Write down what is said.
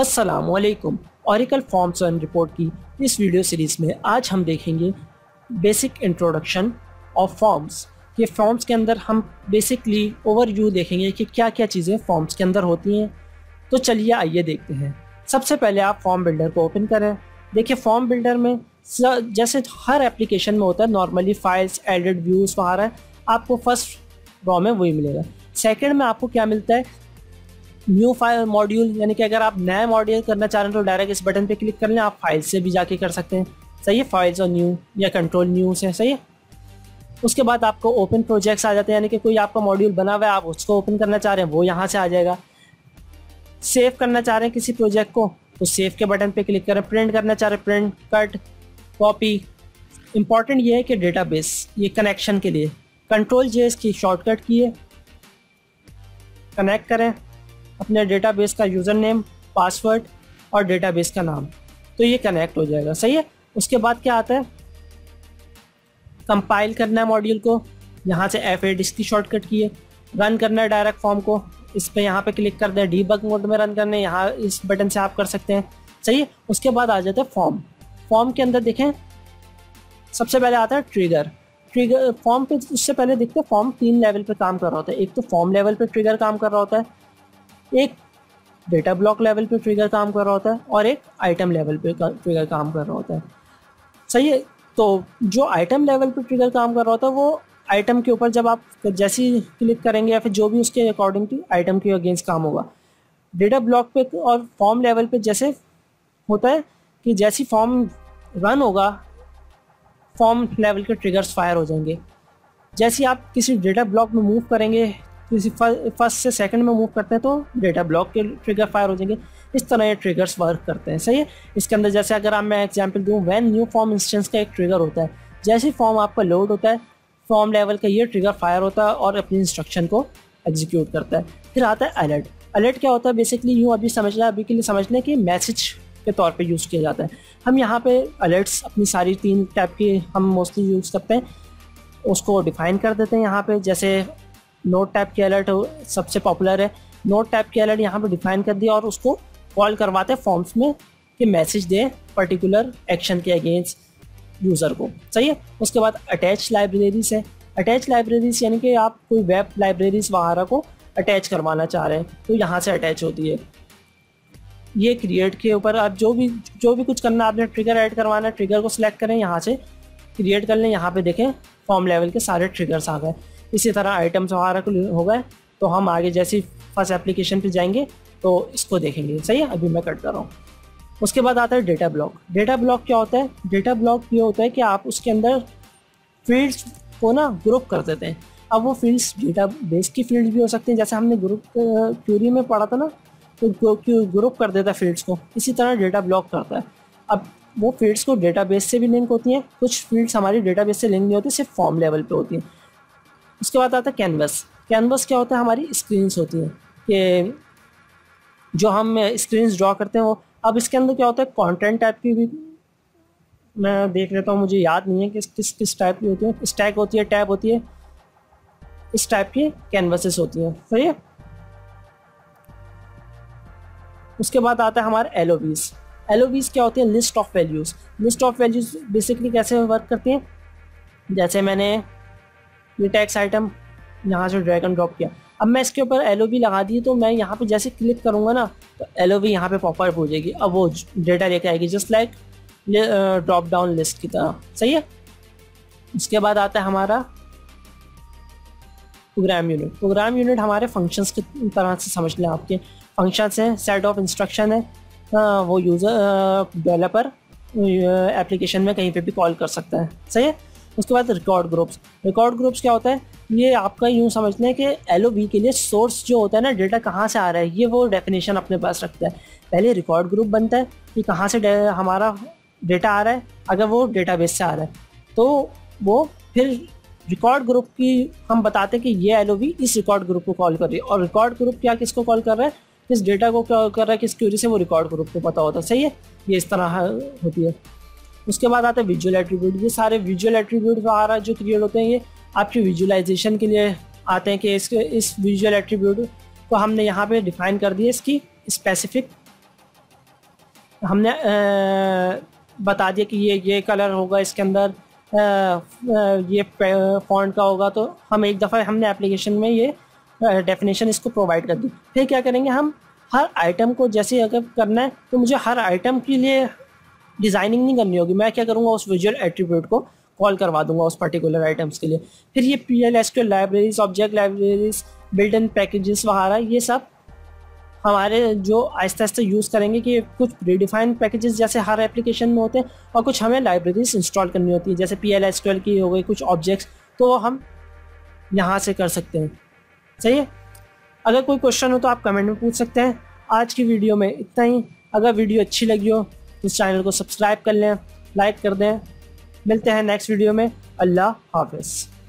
असलकुम औरिकल forms and report की इस वीडियो सीरीज़ में आज हम देखेंगे बेसिक इंट्रोडक्शन ऑफ़ फॉर्म्स ये फॉर्म्स के अंदर हम बेसिकली ओवरव्यू देखेंगे कि क्या क्या चीज़ें फॉर्म्स के अंदर होती हैं। तो चलिए आइए देखते हैं। सबसे पहले आप फॉर्म बिल्डर को ओपन करें। देखिए फॉर्म बिल्डर में जैसे हर एप्लीकेशन में होता है नॉर्मली फाइल्स एडिट व्यूज़ वगैरह आपको फ़र्स्ट रॉ में वही मिलेगा। सेकेंड में आपको क्या मिलता है? न्यू फ़ाइल मॉड्यूल यानी कि अगर आप नया मॉड्यूल करना चाह रहे हैं तो डायरेक्ट इस बटन पे क्लिक कर लें, आप फ़ाइल से भी जाके कर सकते हैं। सही है फाइल्स और न्यू या कंट्रोल न्यू से सही है? उसके बाद आपको ओपन प्रोजेक्ट्स आ जाते हैं, यानी कि कोई आपका मॉड्यूल बना हुआ है, आप उसको ओपन करना चाह रहे हैं, वो यहाँ से आ जाएगा। सेव करना चाह रहे हैं किसी प्रोजेक्ट को तो सेव के बटन पे क्लिक करें प्रिंट करना चाह रहे हैं प्रिंट कट कॉपी इंपॉर्टेंट ये है कि डेटाबेस ये कनेक्शन के लिए। कंट्रोल जे इसकी शॉर्टकट की है। कनेक्ट करें। अपने डेटाबेस का यूज़र नेम पासवर्ड और डेटाबेस का नाम। तो ये कनेक्ट हो जाएगा। सही है? उसके बाद क्या आता है? कंपाइल करना है मॉड्यूल को। यहाँ से एफ़ ए की शॉर्टकट की है रन करना है डायरेक्ट फॉर्म को। इस पर यहाँ पे क्लिक कर दें। डी बग मोड में रन करने। यहाँ इस बटन से आप कर सकते हैं। सही है? उसके बाद आ जाता है फॉर्म फॉर्म के अंदर देखें। सबसे पहले आता है ट्रिगर ट्रिगर फॉर्म पे उससे पहले देखते हैं फॉर्म तीन लेवल पे काम कर रहा होता है। एक तो फॉर्म लेवल पे ट्रिगर काम कर रहा होता है। एक डेटा ब्लॉक लेवल पे ट्रिगर काम कर रहा होता है और एक आइटम लेवल पे ट्रिगर काम कर रहा होता है। सही है? तो जो आइटम लेवल पे ट्रिगर काम कर रहा होता है, वो आइटम के ऊपर जब आप जैसी क्लिक करेंगे या फिर जो भी उसके अकॉर्डिंग टू आइटम के अगेंस्ट काम होगा। डेटा ब्लॉक पे और फॉर्म लेवल पे जैसे होता है कि जैसी फॉर्म रन होगा फॉर्म लेवल के ट्रिगर्स फायर हो जाएँगे। जैसे आप किसी डेटा ब्लॉक में मूव करेंगे किसी फ़र्स्ट से सेकंड में मूव करते हैं तो डेटा ब्लॉक के ट्रिगर फायर हो जाएँगे। इस तरह ये ट्रिगर्स वर्क करते हैं। सही है? इसके अंदर जैसे अगर आप, मैं एग्ज़ाम्पल दूँ वैन न्यू फॉर्म इंस्टेंस का एक ट्रिगर होता है, जैसे फॉर्म आपका लोड होता है फॉर्म लेवल का ये ट्रिगर फायर होता है और अपनी इंस्ट्रक्शन को एग्जीक्यूट करता है। फिर आता है अलर्ट अलर्ट क्या होता है? बेसिकली यूँ अभी समझ लें अभी के लिए समझ लें कि मैसेज के तौर पे यूज़ किया जाता है। हम यहाँ पे अलर्ट्स अपनी सारी तीन टाइप की हम मोस्टली यूज़ करते हैं, उसको डिफाइन कर देते हैं यहाँ पे। जैसे नोट टैप की अलर्ट सबसे पॉपुलर है। नोट टैप की अलर्ट यहाँ पर डिफाइन कर दिया और उसको कॉल करवाते हैं फॉर्म्स में कि मैसेज दें पर्टिकुलर एक्शन के अगेंस्ट यूज़र को। सही है? उसके बाद अटैच लाइब्रेरीज है। अटैच लाइब्रेरीज यानी कि आप कोई वेब लाइब्रेरीज वगैरह को अटैच करवाना चाह रहे हैं तो यहाँ से अटैच होती है। ये क्रिएट के ऊपर आप जो भी जो भी कुछ करना आपने ट्रिगर ऐड करवाना है ट्रिगर को सिलेक्ट करें, यहाँ से क्रिएट कर लें। यहाँ पे देखें फॉर्म लेवल के सारे ट्रिगर्स आ गए। इसी तरह आइटम्स वगैरह को हो गए तो हम आगे जैसे फ़र्स्ट एप्लीकेशन पे जाएँगे तो इसको देखेंगे। सही है? अभी मैं कट कर रहा हूँ। उसके बाद आता है डेटा ब्लॉक डेटा ब्लॉक क्या होता है? डेटा ब्लॉक ये होता है कि आप उसके अंदर फील्ड्स को ना ग्रुप कर देते हैं। अब वो फील्ड्स डेटा बेस की फ़ील्ड भी हो सकती हैं। जैसे हमने ग्रुप क्यूरी में पढ़ा था ना तो ग्रुप कर देता है फील्ड्स को। इसी तरह डेटा ब्लॉक करता है। अब वो फील्ड्स को डेटाबेस से भी लिंक होती हैं। कुछ फील्ड्स हमारी डेटाबेस से लिंक नहीं होती, सिर्फ़ फॉर्म लेवल पे होती हैं। उसके बाद आता है कैनवस कैनवस क्या होता है? हमारी स्क्रीन्स होती हैं कि जो हम स्क्रीन्स ड्रॉ करते हैं वो, अब इसके अंदर क्या होता है? कंटेंट टाइप की भी मैं देख लेता हूँ, मुझे याद नहीं है कि किस किस टाइप की होती है। स्टैक होती है टैब होती है, इस टाइप की कैनवसेस होती हैं। सही है? उसके बाद आता है हमारे एल एल क्या होती है? List of values list of values basically कैसे वर्क करती हैं? जैसे मैंने ये टैक्स आइटम यहाँ से ड्रैग एंड ड्रॉप किया। अब मैं इसके ऊपर एलओबी लगा दी तो मैं यहाँ पे जैसे क्लिक करूँगा ना तो एल ओ यहाँ पे पॉपअप हो जाएगी। अब वो डेटा लेके आएगी just like drop down list की तरह। सही है? उसके बाद आता है हमारा प्रोग्राम यूनिट प्रोग्राम यूनिट हमारे फ़ंक्शंस की तरह से समझ लें आपके। फ़ंक्शंस हैं सेट ऑफ़ इंस्ट्रक्शन है वो यूज़र डेवलपर एप्लीकेशन में कहीं पे भी कॉल कर सकता है। सही है? उसके बाद रिकॉर्ड ग्रुप्स रिकॉर्ड ग्रुप्स क्या होता है? ये आपका यूँ समझते हैं कि एल के लिए सोर्स जो होता है ना डेटा कहाँ से आ रहा है, ये वो डेफिनेशन अपने पास रखता है. पहले रिकॉर्ड ग्रुप बनता है कि कहाँ से हमारा डेटा आ रहा है, अगर वो डेटाबेस से आ रहा है. तो वो फिर रिकॉर्ड ग्रुप की हम बताते हैं कि ये एल इस रिकॉर्ड ग्रुप को कॉल कर रही है. और रिकॉर्ड ग्रुप क्या किसको कॉल कर रहा है? किस डेटा को क्या कर रहा है, किस क्यूरी से वो रिकॉर्ड ग्रुप को पता होता है. सही है? ये इस तरह होती है. उसके बाद आता है विजुअल एट्रीब्यूट ये सारे विजुअल एट्रीब्यूट वगैरह जो क्रिएट होते हैं, ये आपकी विजुअलाइजेशन के लिए आते हैं कि इसके, इस विजुअल एट्रीब्यूट को हमने यहाँ पे डिफाइन कर दिया, इसकी स्पेसिफिक हमने बता दिया कि ये ये कलर होगा इसके अंदर ये फॉन्ट का होगा तो हम एक दफ़ा हमने एप्लीकेशन में ये डेफिनेशन इसको प्रोवाइड कर दी। फिर क्या करेंगे हम, हर आइटम को जैसे अगर करना है तो मुझे हर आइटम के लिए डिज़ाइनिंग नहीं करनी होगी। मैं क्या करूँगा, उस विजुअल एट्रीब्यूट को कॉल करवा दूँगा उस पर्टिकुलर आइटम्स के लिए। फिर ये P L S libraries object libraries build in packages वगैरह, ये सब हमारे जो आहिस्ता आहिस्ता यूज़ करेंगे कि कुछ प्रीडिफाइंड पैकेजेस जैसे हर एप्लीकेशन में होते हैं और कुछ हमें लाइब्रेरीज इंस्टॉल करनी होती है। जैसे पी एल एस की हो गई कुछ ऑब्जेक्ट्स तो हम यहाँ से कर सकते हैं। सही है? अगर कोई क्वेश्चन हो तो आप कमेंट में पूछ सकते हैं। आज की वीडियो में इतना ही। अगर वीडियो अच्छी लगी हो इस चैनल को सब्सक्राइब कर लें, लाइक कर दें। मिलते हैं नेक्स्ट वीडियो में। अल्लाह हाफिज़।